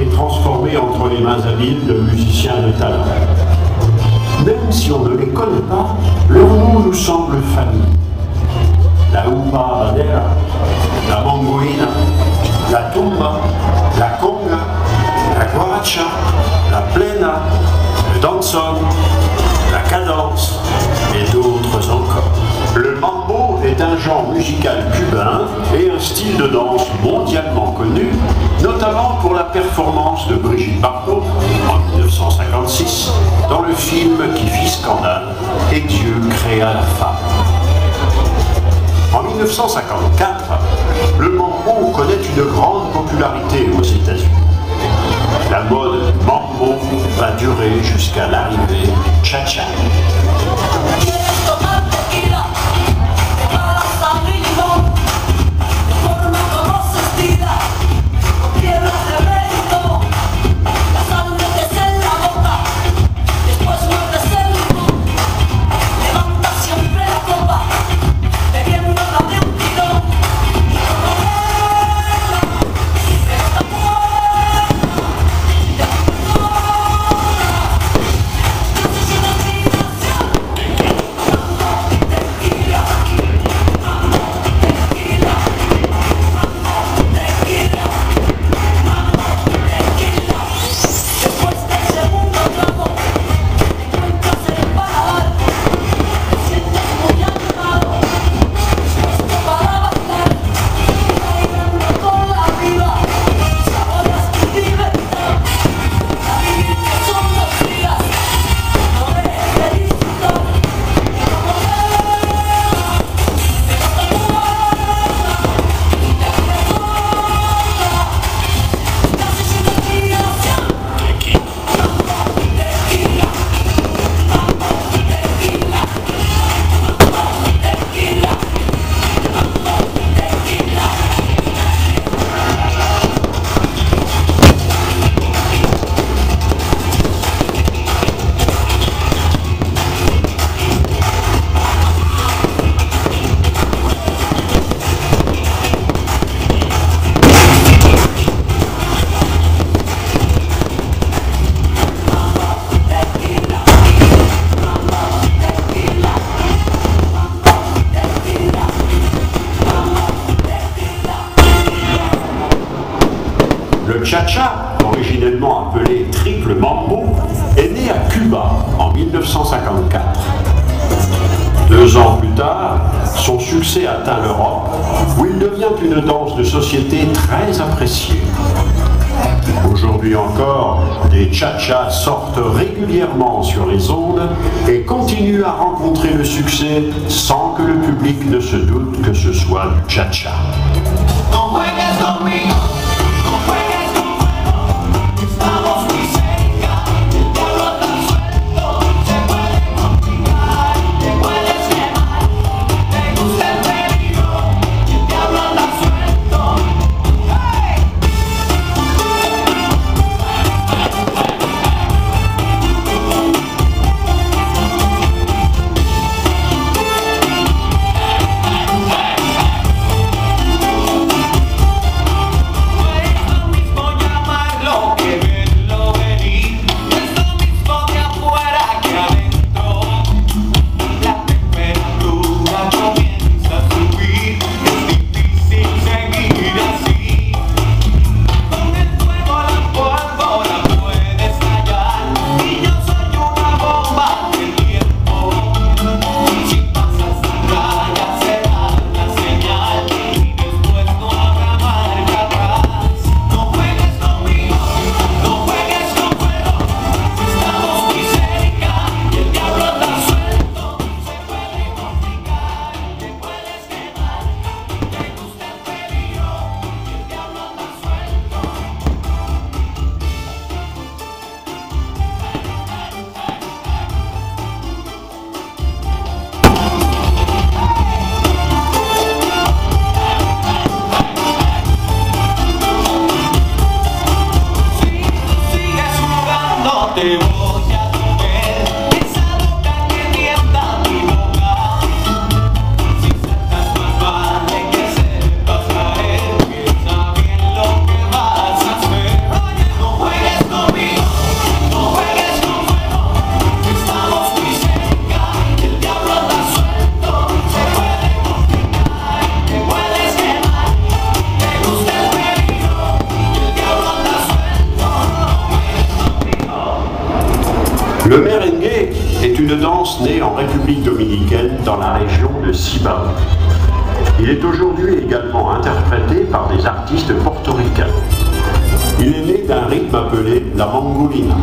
été transformées entre les mains habiles de musiciens de talent. Même si on ne les connaît pas, leur nom nous semble familier. La Umba Badera, la Mangoina, la Tumba, la Conga, la Guaracha, la Plena, le Danson, est un genre musical cubain et un style de danse mondialement connu, notamment pour la performance de Brigitte Bardot en 1956 dans le film qui fit scandale Et Dieu créa la femme. En 1954, le mambo connaît une grande popularité aux États-Unis. La mode mambo va durer jusqu'à l'arrivée du cha-cha. Se doute que ce soit du cha-cha. Il est né d'un rythme appelé la mangolina.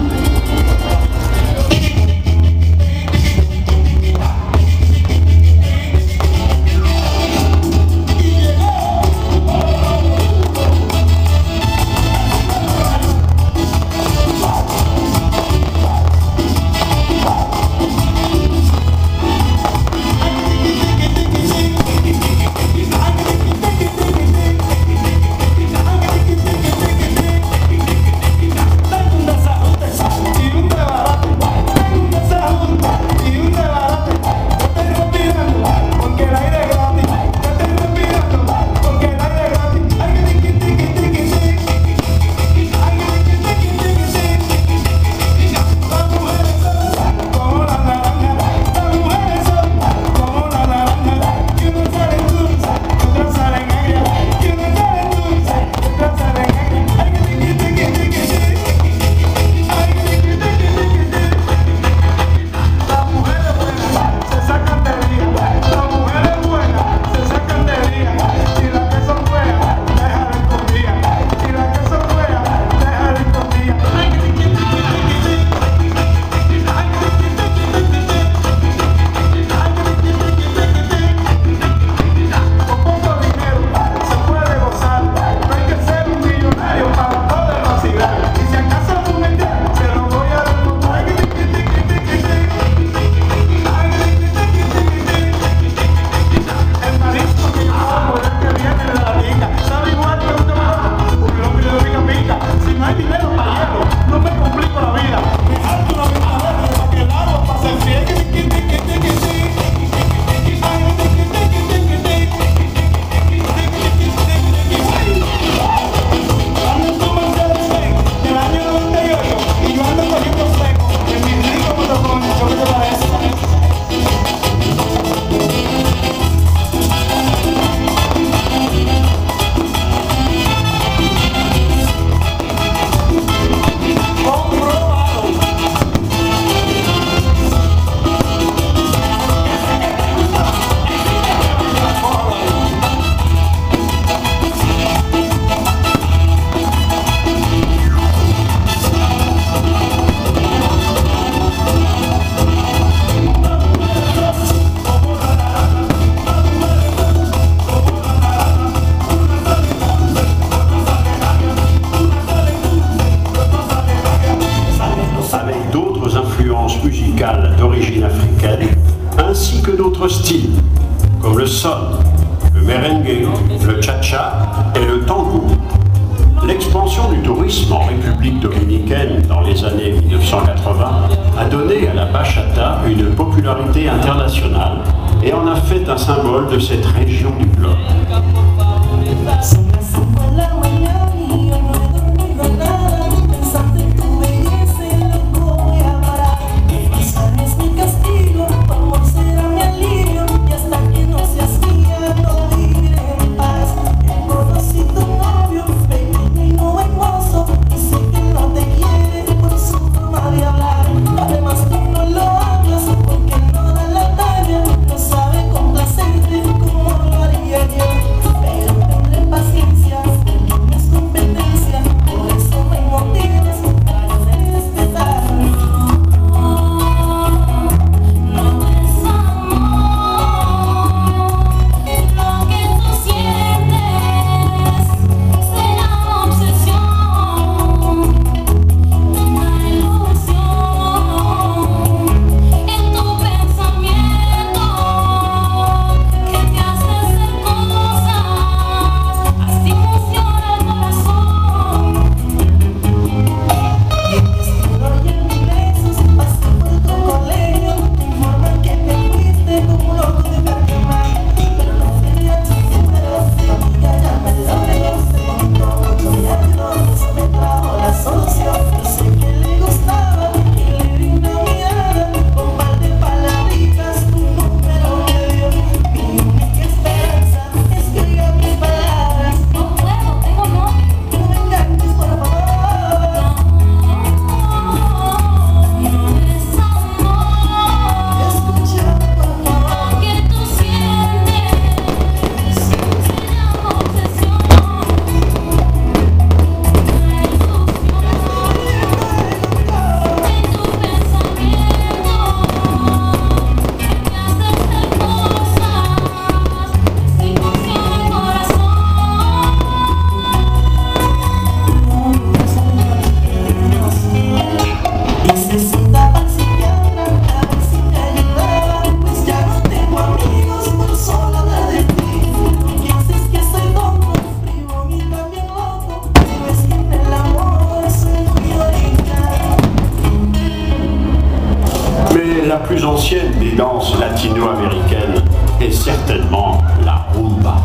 Plus ancienne des danses latino-américaines est certainement la rumba.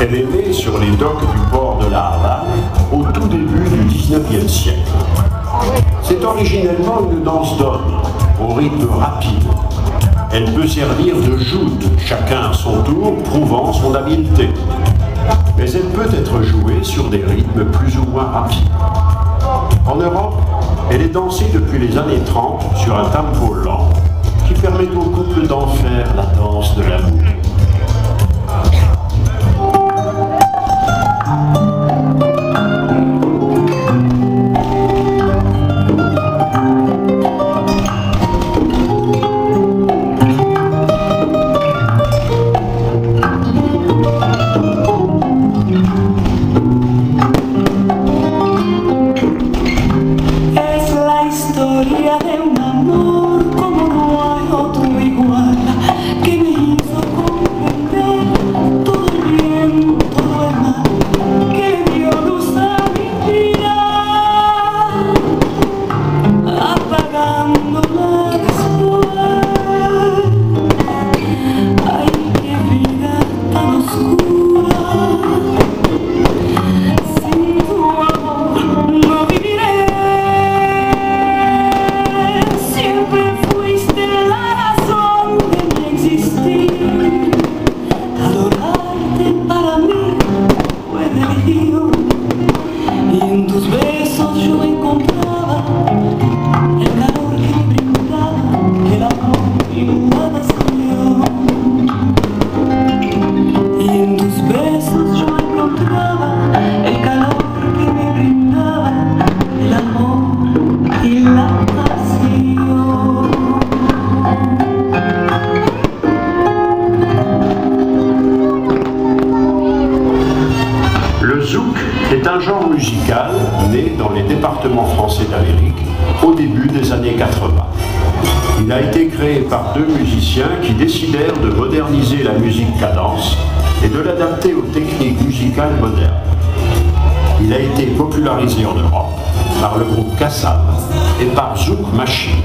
Elle est née sur les docks du port de la Havane au tout début du 19e siècle. C'est originellement une danse d'homme, au rythme rapide. Elle peut servir de joute, chacun à son tour prouvant son habileté. Mais elle peut être jouée sur des rythmes plus ou moins rapides. En Europe, elle est dansée depuis les années 30 sur un tempo lent qui permet au couple d'en faire la danse de l'amour. Est un genre musical né dans les départements français d'Amérique au début des années 80. Il a été créé par deux musiciens qui décidèrent de moderniser la musique cadence et de l'adapter aux techniques musicales modernes. Il a été popularisé en Europe par le groupe Kassam et par Zouk Machine.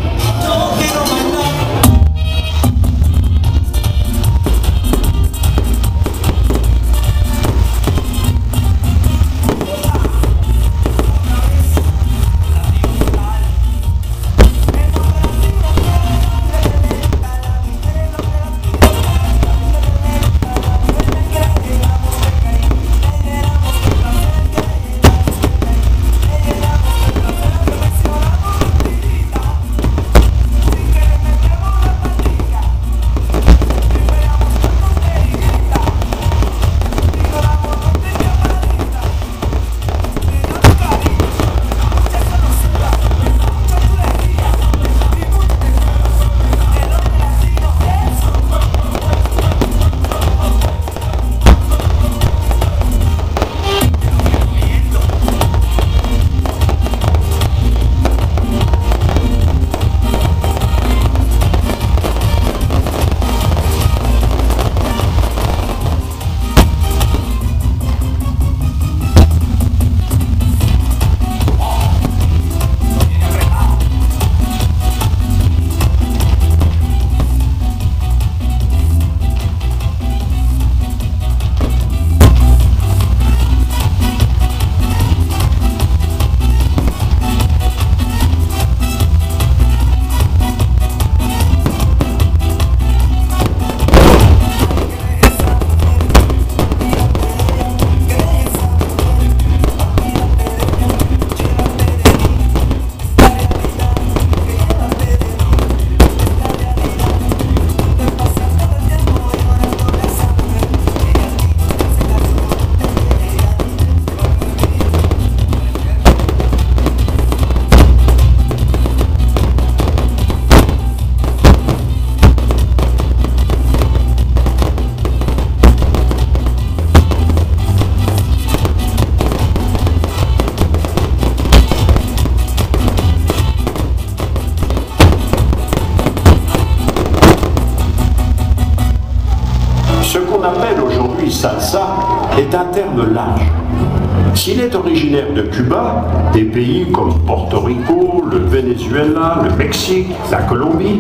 Il est originaire de Cuba, des pays comme Porto Rico, le Venezuela, le Mexique, la Colombie,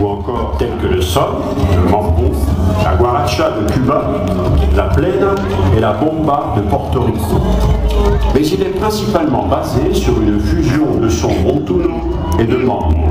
ou encore tels que le sol, le mambo, la guaracha de Cuba, la plena et la bomba de Porto Rico. Mais il est principalement basé sur une fusion de son montuno et de mambo.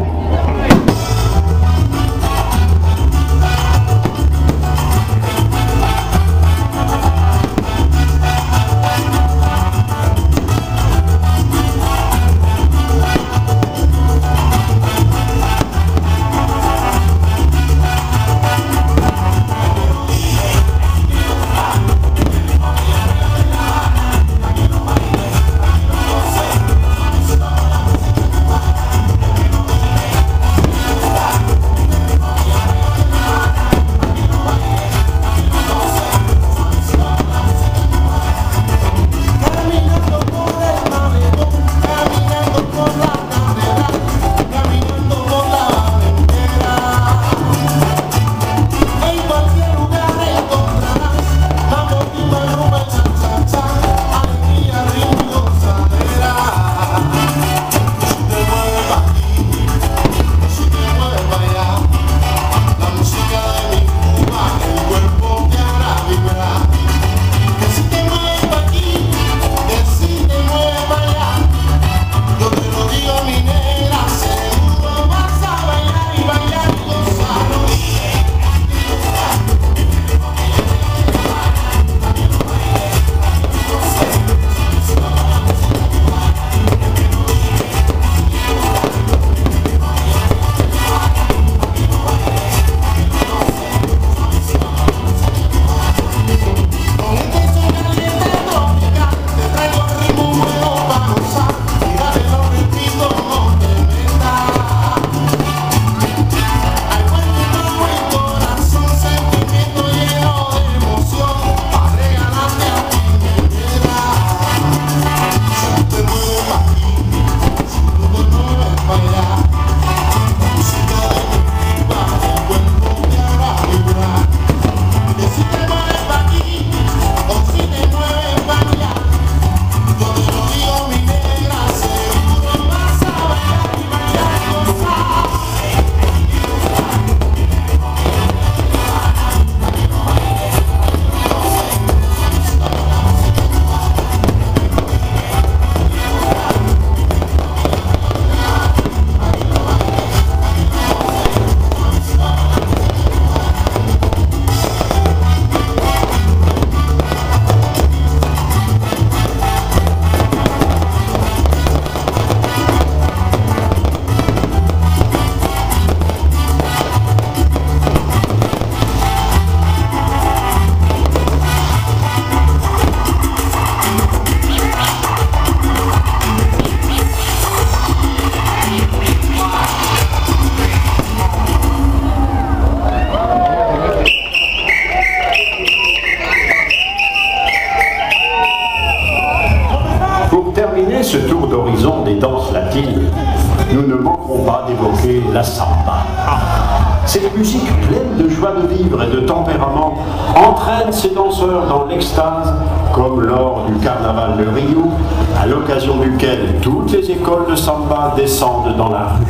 toutes les écoles de samba descendent dans la rue.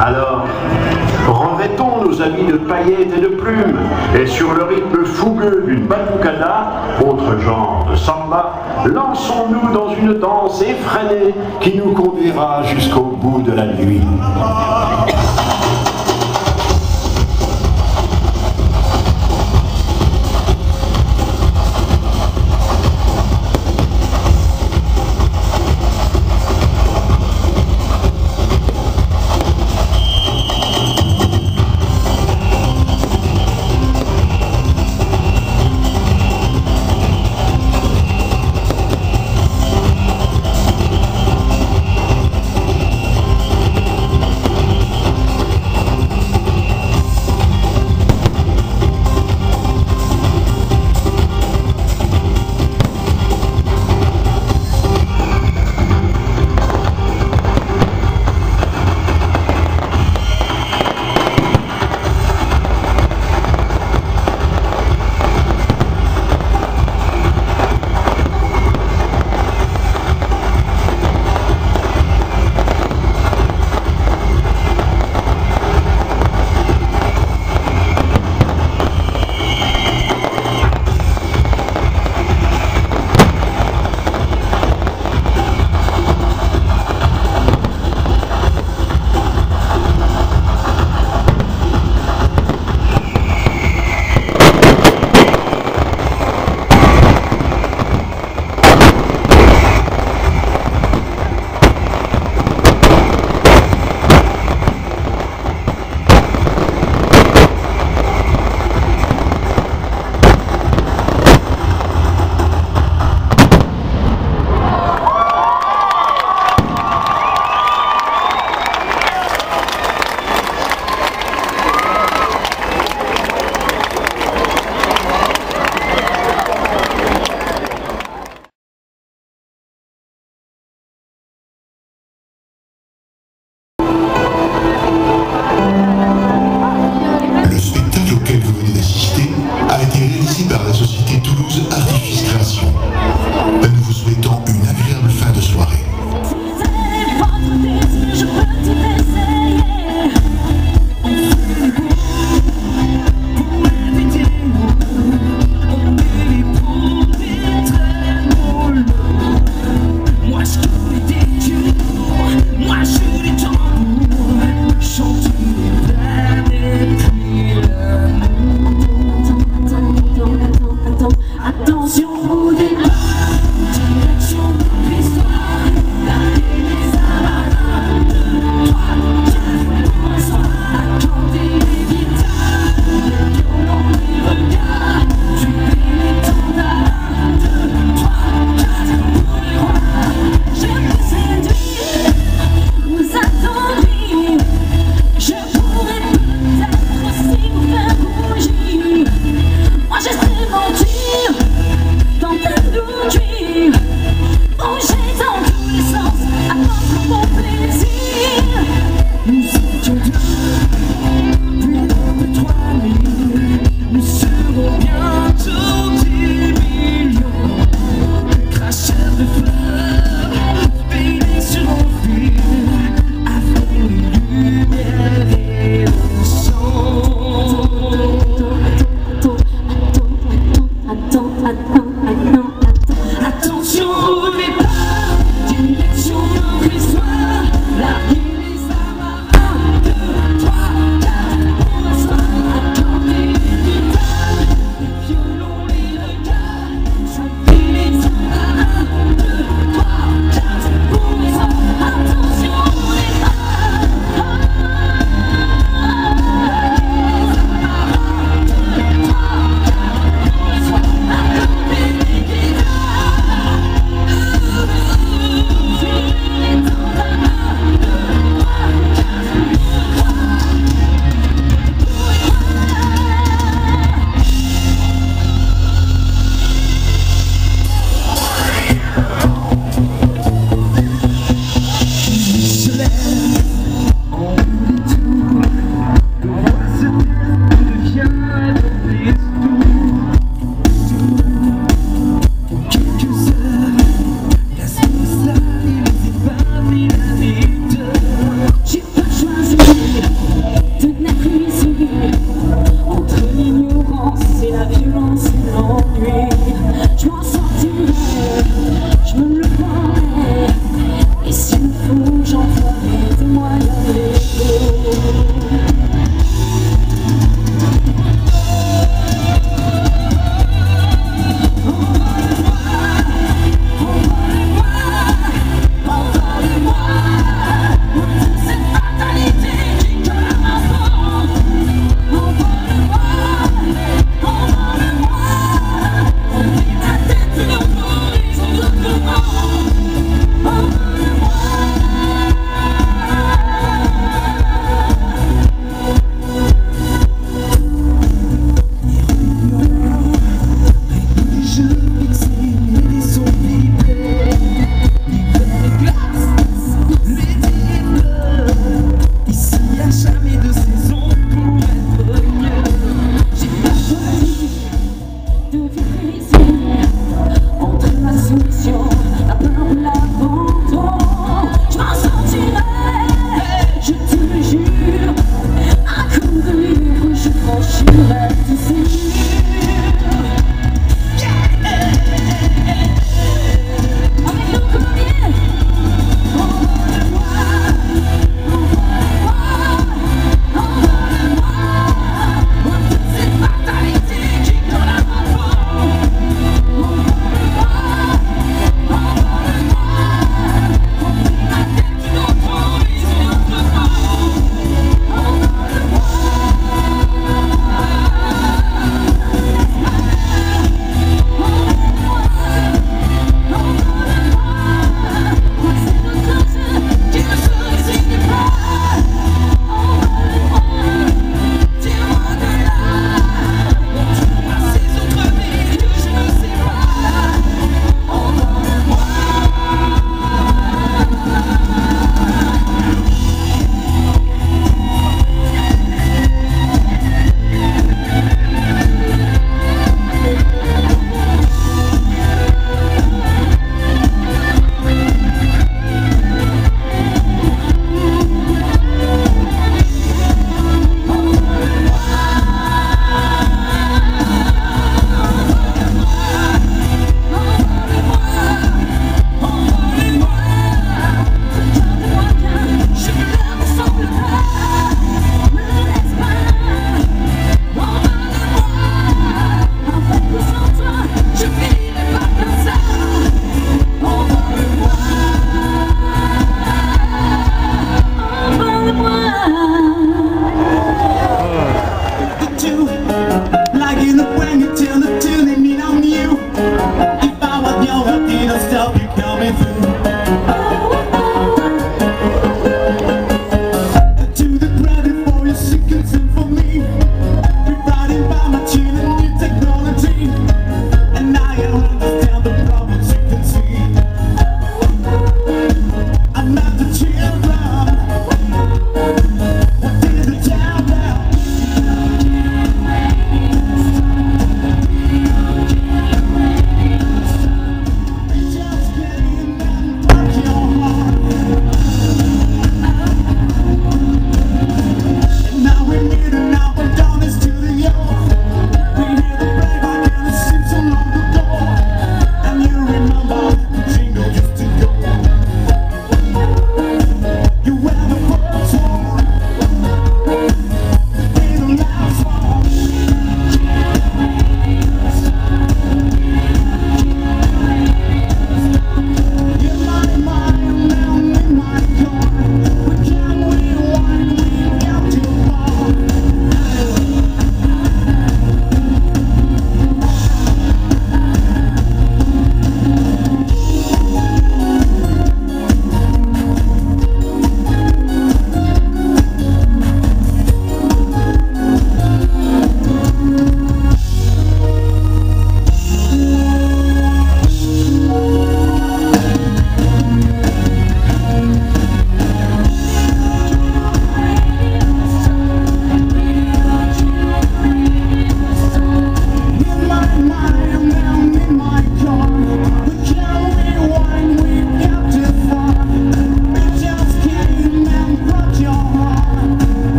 Alors, revêtons nos habits de paillettes et de plumes, et sur le rythme fougueux d'une batucada, autre genre de samba, lançons-nous dans une danse effrénée qui nous conduira jusqu'au bout de la nuit.